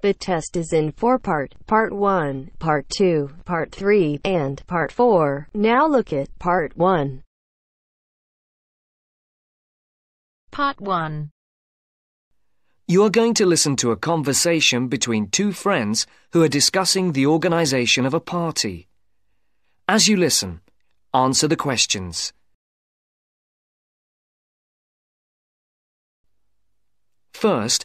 The test is in four part, part 1, part 2, part 3, and part 4. Now look at part 1. Part 1. You are going to listen to a conversation between two friends who are discussing the organization of a party. As you listen, answer the questions. First,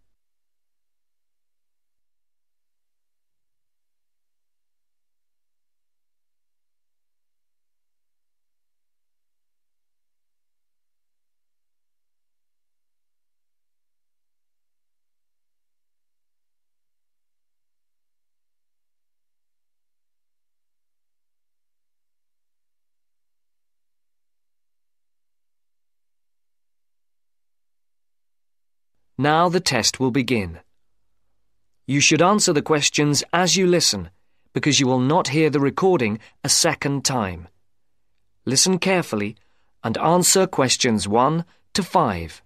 Now the test will begin. You should answer the questions as you listen, because you will not hear the recording a second time. Listen carefully and answer questions 1 to 5.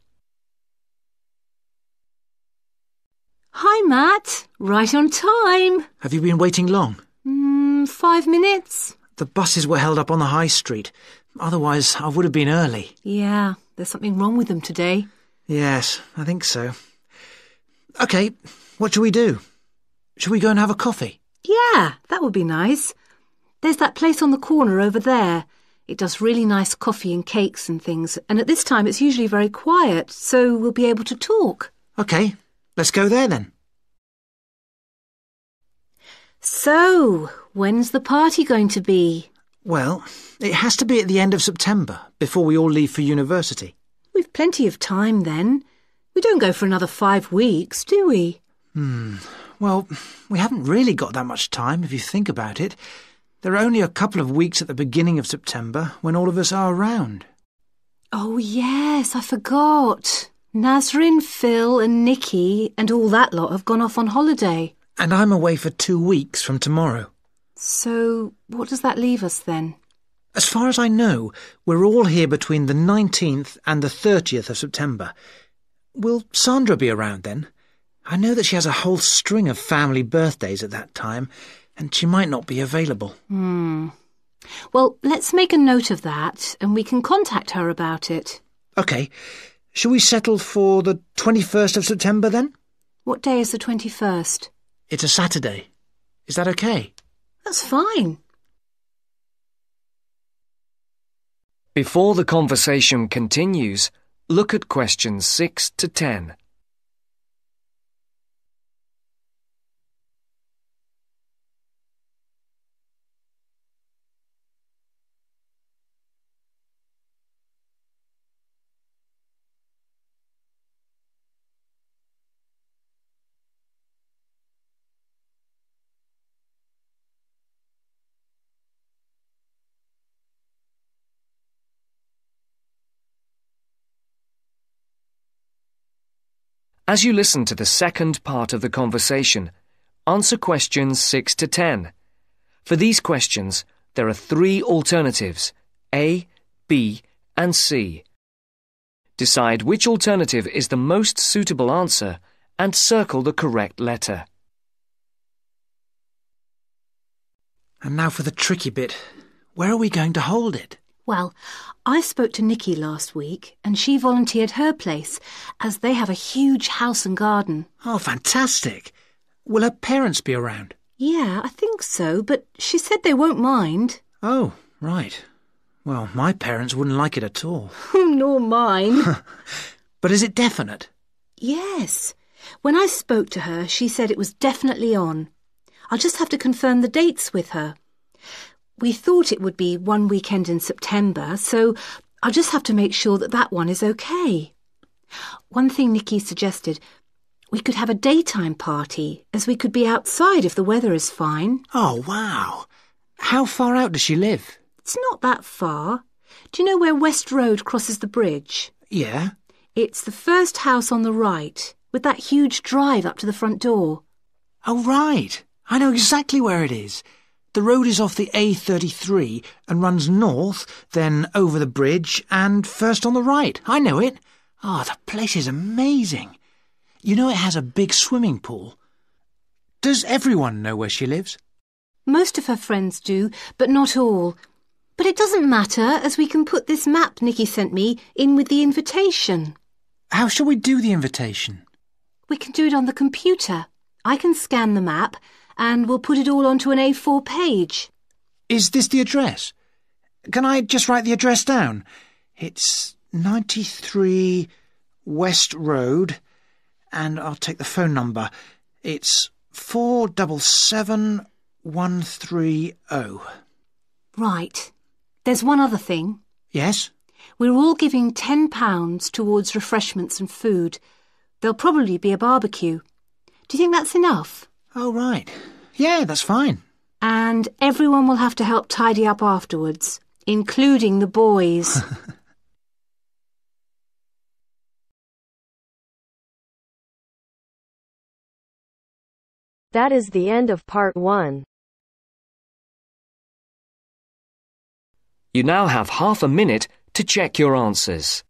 Hi, Matt. Right on time. Have you been waiting long? Mm, five minutes? The buses were held up on the high street. Otherwise, I would have been early. Yeah, there's something wrong with them today. Yes, I think so. OK, what shall we do? Shall we go and have a coffee? Yeah, that would be nice. There's that place on the corner over there. It does really nice coffee and cakes and things, and at this time it's usually very quiet, so we'll be able to talk. OK, let's go there then. So, when's the party going to be? Well, it has to be at the end of September, before we all leave for university. We've plenty of time then. We don't go for another five weeks, do we? Hmm. Well, we haven't really got that much time if you think about it. There are only a couple of weeks at the beginning of September when all of us are around. Oh, yes, I forgot. Nazrin, Phil, and Nikki and all that lot have gone off on holiday. And I'm away for two weeks from tomorrow. So, what does that leave us then? As far as I know, we're all here between the 19th and the 30th of September. Will Sandra be around then? I know that she has a whole string of family birthdays at that time, and she might not be available. Hmm. Well, let's make a note of that, and we can contact her about it. OK. Shall we settle for the 21st of September then? What day is the 21st? It's a Saturday. Is that OK? That's fine. Before the conversation continues, look at questions 6 to 10. As you listen to the second part of the conversation, answer questions 6 to 10. For these questions, there are three alternatives A, B, and C. Decide which alternative is the most suitable answer and circle the correct letter. And now for the tricky bit. Where are we going to hold it? Well, I spoke to Nikki last week and she volunteered her place as they have a huge house and garden. Oh, fantastic. Will her parents be around? Yeah, I think so, but she said they won't mind. Oh, right. Well, my parents wouldn't like it at all. Hmm, nor mine. but is it definite? Yes. When I spoke to her, she said it was definitely on. I'll just have to confirm the dates with her. We thought it would be one weekend in September, so I'll just have to make sure that that one is okay. One thing Nikki suggested, we could have a daytime party, as we could be outside if the weather is fine. Oh, wow. How far out does she live? It's not that far. Do you know where West Road crosses the bridge? Yeah. It's the first house on the right, with that huge drive up to the front door. Oh, right. I know exactly where it is. The road is off the A33 and runs north, then over the bridge, and first on the right. I know it. Ah, the place is amazing. You know it has a big swimming pool. Does everyone know where she lives? Most of her friends do, but not all. But it doesn't matter, as we can put this map Nikki sent me in with the invitation. How shall we do the invitation? We can do it on the computer. I can scan the map, and we'll put it all onto an A4 page. Is this the address? Can I just write the address down? It's 93 West Road, and I'll take the phone number. It's 477130. Right. There's one other thing. Yes? We're all giving £10 towards refreshments and food. There'll probably be a barbecue. Do you think that's enough? Oh, right. Yeah, that's fine. And everyone will have to help tidy up afterwards, including the boys. That is the end of part one. You now have half a minute to check your answers.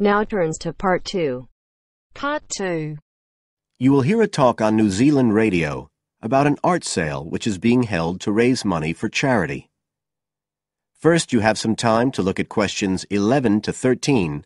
Now turns to part two. Part 2. You will hear a talk on New Zealand radio about an art sale which is being held to raise money for charity. First, you have some time to look at questions 11 to 13.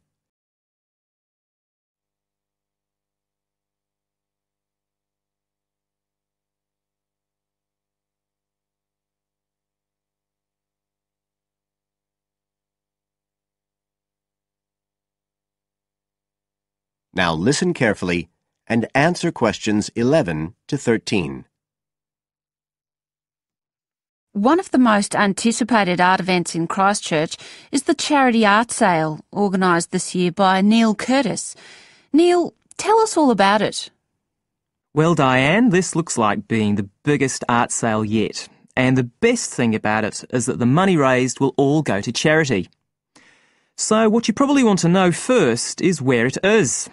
Now listen carefully and answer questions 11 to 13. One of the most anticipated art events in Christchurch is the charity art sale organised this year by Neil Curtis. Neil, tell us all about it. Well, Diane, this looks like being the biggest art sale yet. And the best thing about it is that the money raised will all go to charity. So, what you probably want to know first is where it is.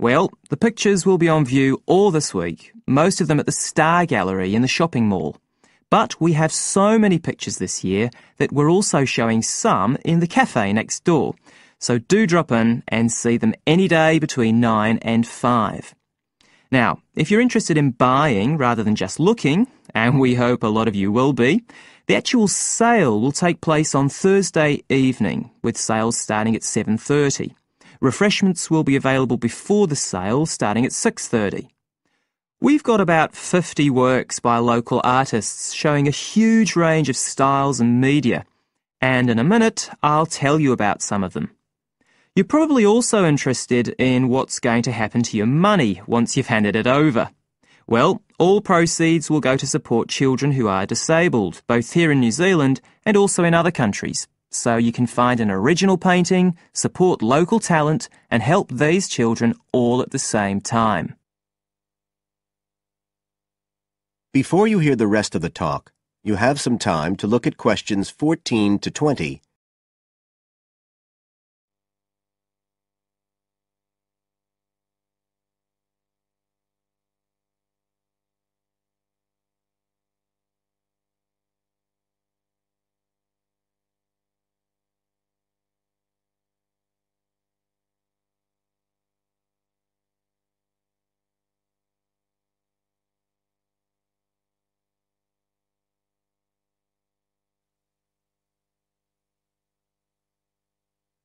Well, the pictures will be on view all this week, most of them at the Star Gallery in the shopping mall. But we have so many pictures this year that we're also showing some in the cafe next door. So do drop in and see them any day between 9 and 5. Now, if you're interested in buying rather than just looking, and we hope a lot of you will be, the actual sale will take place on Thursday evening with sales starting at 7:30. Refreshments will be available before the sale starting at 6:30. We've got about 50 works by local artists showing a huge range of styles and media, and in a minute I'll tell you about some of them. You're probably also interested in what's going to happen to your money once you've handed it over. Well, all proceeds will go to support children who are disabled, both here in New Zealand and also in other countries. So you can find an original painting, support local talent, and help these children all at the same time. Before you hear the rest of the talk, you have some time to look at questions 14 to 20.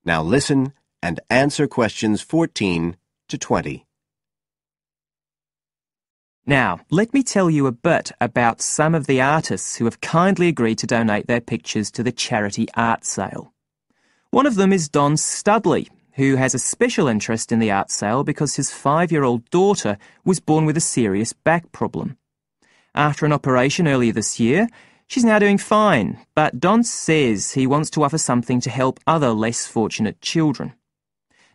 Now listen and answer questions 14 to 20. Now, let me tell you a bit about some of the artists who have kindly agreed to donate their pictures to the charity art sale. One of them is Don Studley, who has a special interest in the art sale because his five-year-old daughter was born with a serious back problem. After an operation earlier this year, she's now doing fine, but Don says he wants to offer something to help other less fortunate children.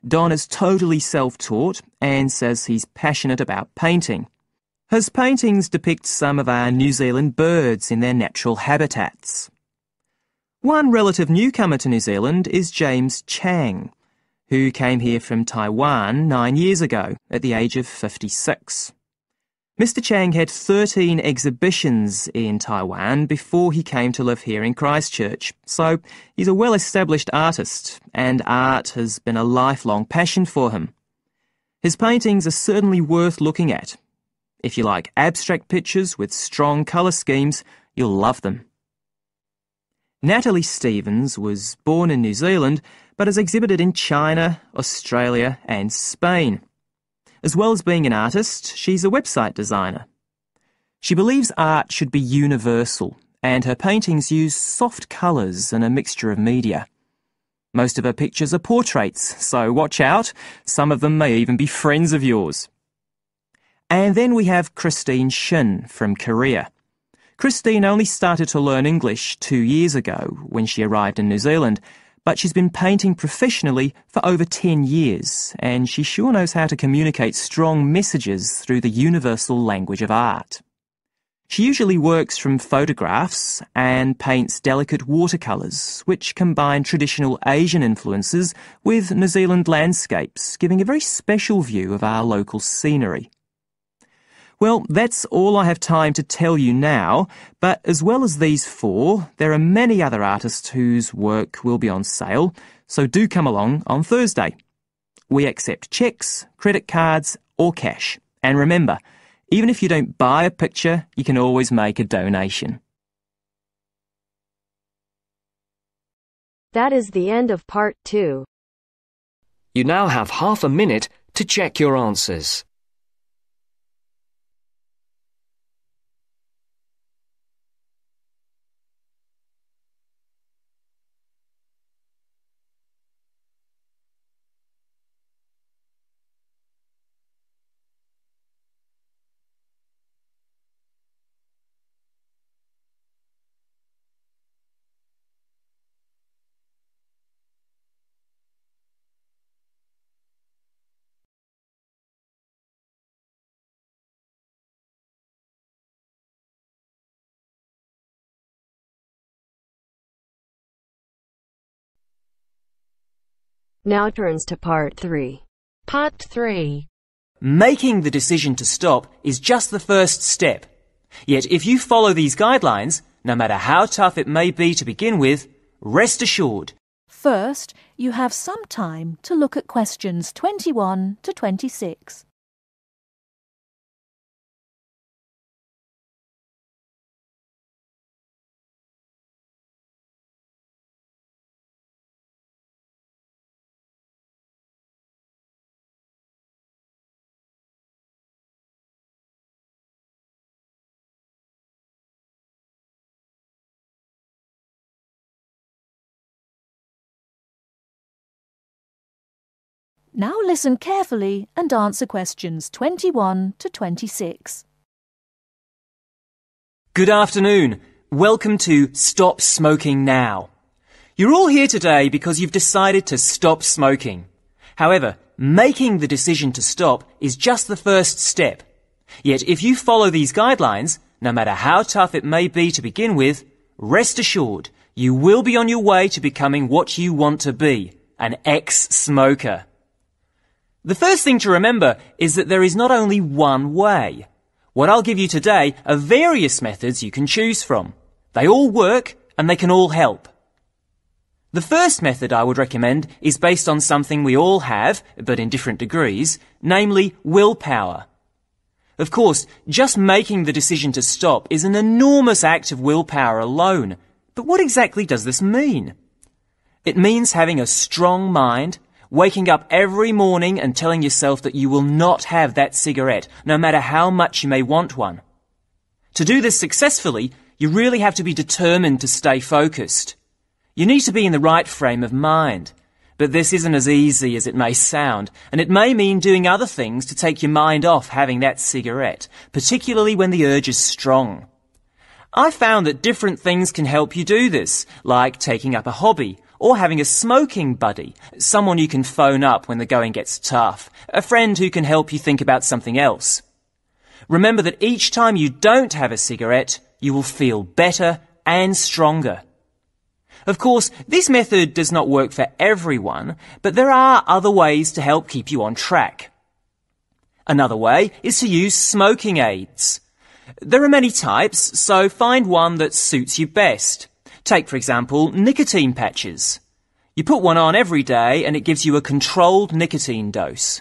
Don is totally self-taught and says he's passionate about painting. His paintings depict some of our New Zealand birds in their natural habitats. One relative newcomer to New Zealand is James Chang, who came here from Taiwan nine years ago at the age of 56. Mr. Chang had 13 exhibitions in Taiwan before he came to live here in Christchurch, so he's a well-established artist, and art has been a lifelong passion for him. His paintings are certainly worth looking at. If you like abstract pictures with strong colour schemes, you'll love them. Natalie Stevens was born in New Zealand, but has exhibited in China, Australia, and Spain. As well as being an artist, she's a website designer. She believes art should be universal, and her paintings use soft colours and a mixture of media. Most of her pictures are portraits, so watch out, some of them may even be friends of yours. And then we have Christine Shin from Korea. Christine only started to learn English two years ago when she arrived in New Zealand, but she's been painting professionally for over 10 years, and she sure knows how to communicate strong messages through the universal language of art. She usually works from photographs and paints delicate watercolours, which combine traditional Asian influences with New Zealand landscapes, giving a very special view of our local scenery. Well, that's all I have time to tell you now, but as well as these four, there are many other artists whose work will be on sale, so do come along on Thursday. We accept cheques, credit cards, or cash. And remember, even if you don't buy a picture, you can always make a donation. That is the end of part two. You now have half a minute to check your answers. Now turns to part three. Part 3. Making the decision to stop is just the first step. Yet if you follow these guidelines, no matter how tough it may be to begin with, rest assured, First, you have some time to look at questions 21 to 26. Now listen carefully and answer questions 21 to 26. Good afternoon. Welcome to Stop Smoking Now. You're all here today because you've decided to stop smoking. However, making the decision to stop is just the first step. Yet if you follow these guidelines, no matter how tough it may be to begin with, rest assured you will be on your way to becoming what you want to be, an ex-smoker. The first thing to remember is that there is not only one way. What I'll give you today are various methods you can choose from. They all work and they can all help. The first method I would recommend is based on something we all have, but in different degrees, namely willpower. Of course, just making the decision to stop is an enormous act of willpower alone. But what exactly does this mean? It means having a strong mind, waking up every morning and telling yourself that you will not have that cigarette, no matter how much you may want one. To do this successfully, you really have to be determined to stay focused. You need to be in the right frame of mind. But this isn't as easy as it may sound, and it may mean doing other things to take your mind off having that cigarette, particularly when the urge is strong. I found that different things can help you do this, like taking up a hobby, or having a smoking buddy, someone you can phone up when the going gets tough, a friend who can help you think about something else. Remember that each time you don't have a cigarette, you will feel better and stronger. Of course, this method does not work for everyone, but there are other ways to help keep you on track. Another way is to use smoking aids. There are many types, so find one that suits you best. Take, for example, nicotine patches. You put one on every day and it gives you a controlled nicotine dose.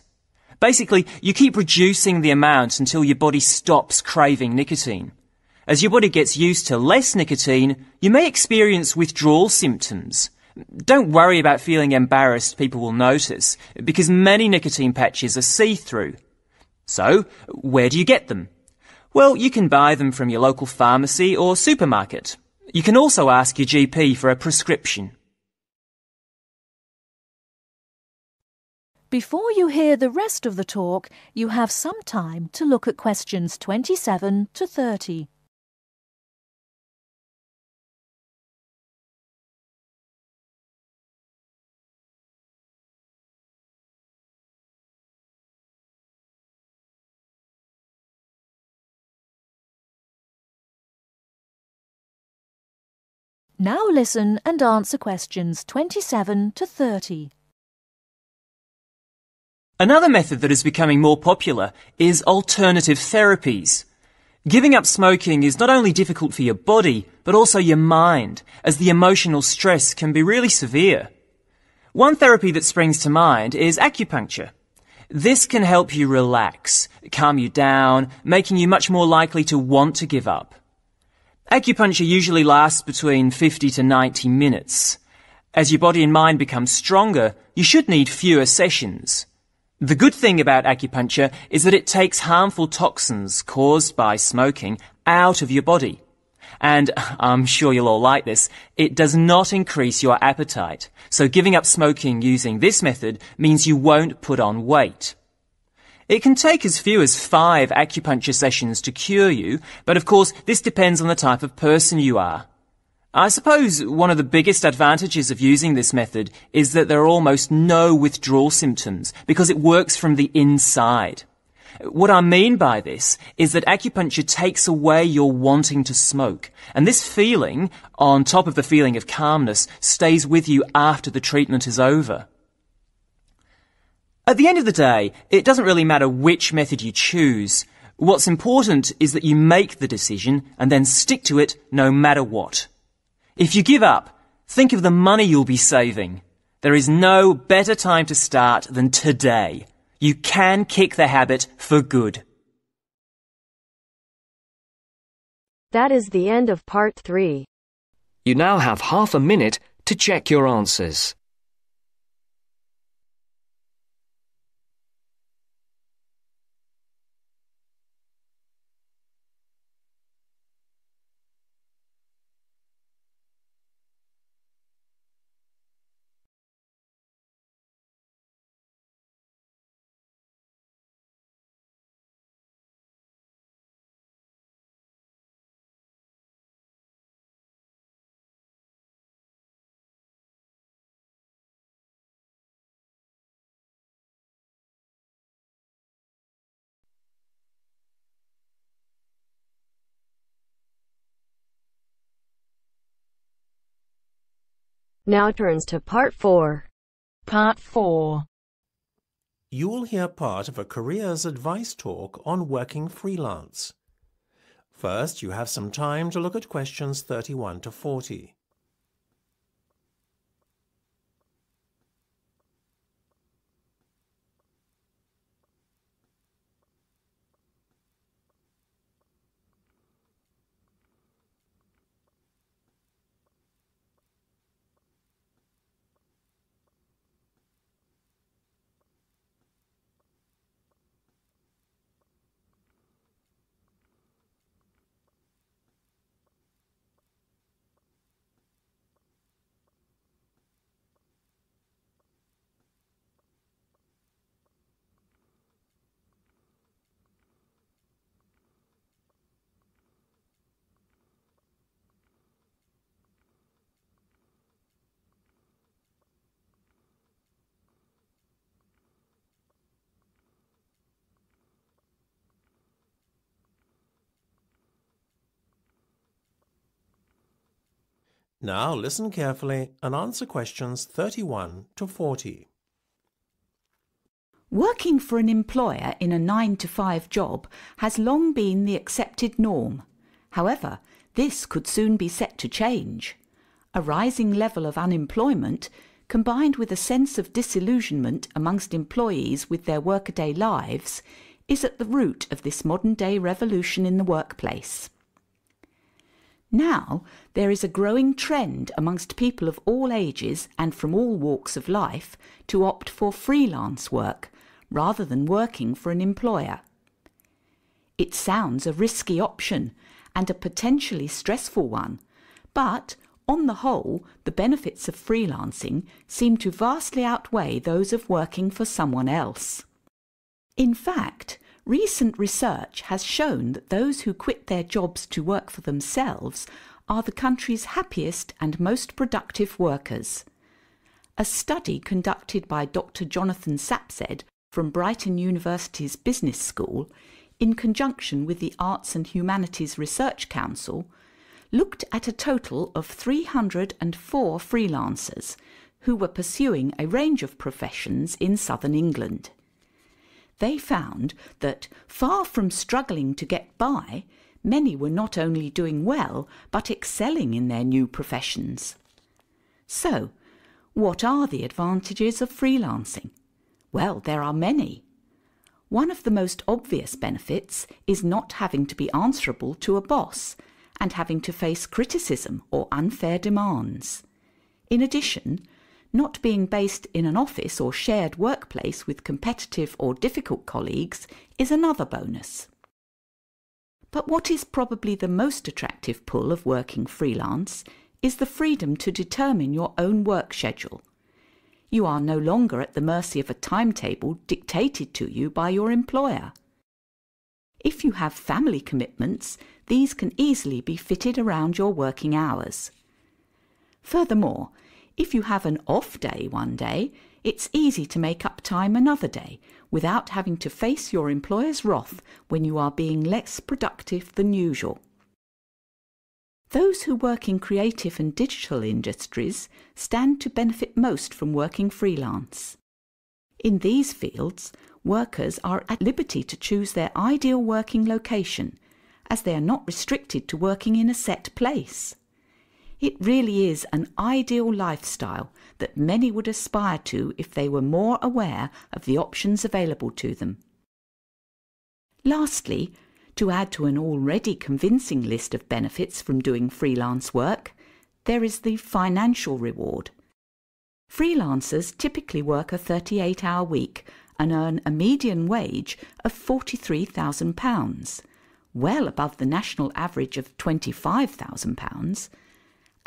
Basically, you keep reducing the amount until your body stops craving nicotine. As your body gets used to less nicotine, you may experience withdrawal symptoms. Don't worry about feeling embarrassed people will notice, because many nicotine patches are see-through. So, where do you get them? Well, you can buy them from your local pharmacy or supermarket. You can also ask your GP for a prescription. Before you hear the rest of the talk, you have some time to look at questions 27 to 30. Now listen and answer questions 27 to 30. Another method that is becoming more popular is alternative therapies. Giving up smoking is not only difficult for your body, but also your mind, as the emotional stress can be really severe. One therapy that springs to mind is acupuncture. This can help you relax, calm you down, making you much more likely to want to give up. Acupuncture usually lasts between 50 to 90 minutes. As your body and mind become stronger, you should need fewer sessions. The good thing about acupuncture is that it takes harmful toxins caused by smoking out of your body. And I'm sure you'll all like this, it does not increase your appetite. So giving up smoking using this method means you won't put on weight. It can take as few as five acupuncture sessions to cure you, but of course this depends on the type of person you are. I suppose one of the biggest advantages of using this method is that there are almost no withdrawal symptoms because it works from the inside. What I mean by this is that acupuncture takes away your wanting to smoke, and this feeling, on top of the feeling of calmness, stays with you after the treatment is over. At the end of the day, it doesn't really matter which method you choose. What's important is that you make the decision and then stick to it no matter what. If you give up, think of the money you'll be saving. There is no better time to start than today. You can kick the habit for good. That is the end of part three. You now have half a minute to check your answers. Now turns to part four. Part 4. You will hear part of a careers advice talk on working freelance. First, you have some time to look at questions 31 to 40. Now listen carefully and answer questions 31 to 40. Working for an employer in a 9 to 5 job has long been the accepted norm. However, this could soon be set to change. A rising level of unemployment, combined with a sense of disillusionment amongst employees with their workaday lives, is at the root of this modern day revolution in the workplace. Now, there is a growing trend amongst people of all ages and from all walks of life to opt for freelance work rather than working for an employer. It sounds a risky option and a potentially stressful one, but on the whole, the benefits of freelancing seem to vastly outweigh those of working for someone else. In fact, recent research has shown that those who quit their jobs to work for themselves are the country's happiest and most productive workers. A study conducted by Dr. Jonathan Sapsed from Brighton University's Business School, in conjunction with the Arts and Humanities Research Council, looked at a total of 304 freelancers who were pursuing a range of professions in southern England. They found that, far from struggling to get by, many were not only doing well but excelling in their new professions. So, what are the advantages of freelancing? Well, there are many. One of the most obvious benefits is not having to be answerable to a boss and having to face criticism or unfair demands. In addition, not being based in an office or shared workplace with competitive or difficult colleagues is another bonus. But what is probably the most attractive pull of working freelance is the freedom to determine your own work schedule you are no longer at the mercy of a timetable dictated to you by your employer. If you have family commitments, these can easily be fitted around your working hours. Furthermore, if you have an off day one day, it's easy to make up time another day without having to face your employer's wrath when you are being less productive than usual. Those who work in creative and digital industries stand to benefit most from working freelance. In these fields, workers are at liberty to choose their ideal working location, as they are not restricted to working in a set place. It really is an ideal lifestyle that many would aspire to if they were more aware of the options available to them. Lastly, to add to an already convincing list of benefits from doing freelance work, there is the financial reward. Freelancers typically work a 38 hour week and earn a median wage of £43,000, well above the national average of £25,000,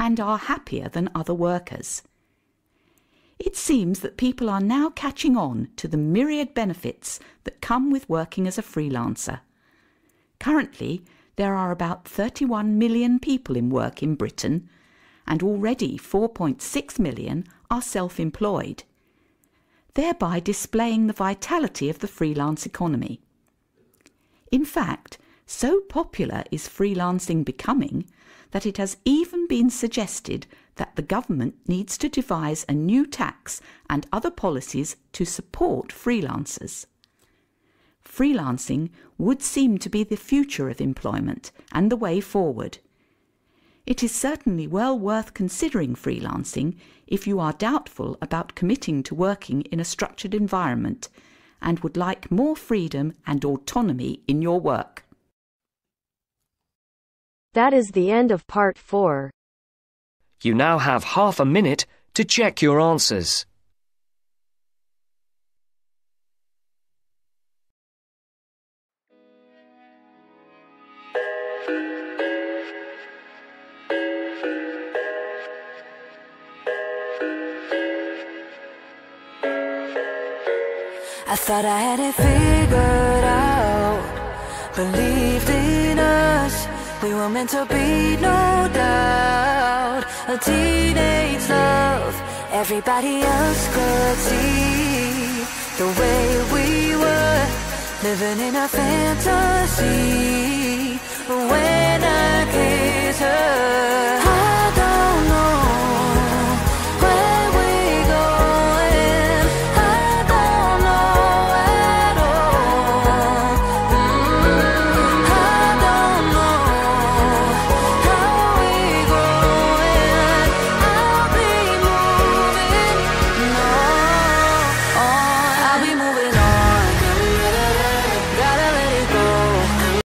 and are happier than other workers. It seems that people are now catching on to the myriad benefits that come with working as a freelancer. Currently, there are about 31 million people in work in Britain, and already 4.6 million are self employed, thereby displaying the vitality of the freelance economy. In fact, so popular is freelancing becoming that it has even been suggested that the government needs to devise a new tax and other policies to support freelancers freelancing would seem to be the future of employment and the way forward. It is certainly well worth considering freelancing if you are doubtful about committing to working in a structured environment and would like more freedom and autonomy in your work. That is the end of part 4. You now have half a minute to check your answers. I thought I had it figured out Believed in us we were meant to be, no doubt. A teenage love. Everybody else could see The way we were Living in a fantasy. When I kiss her I don't know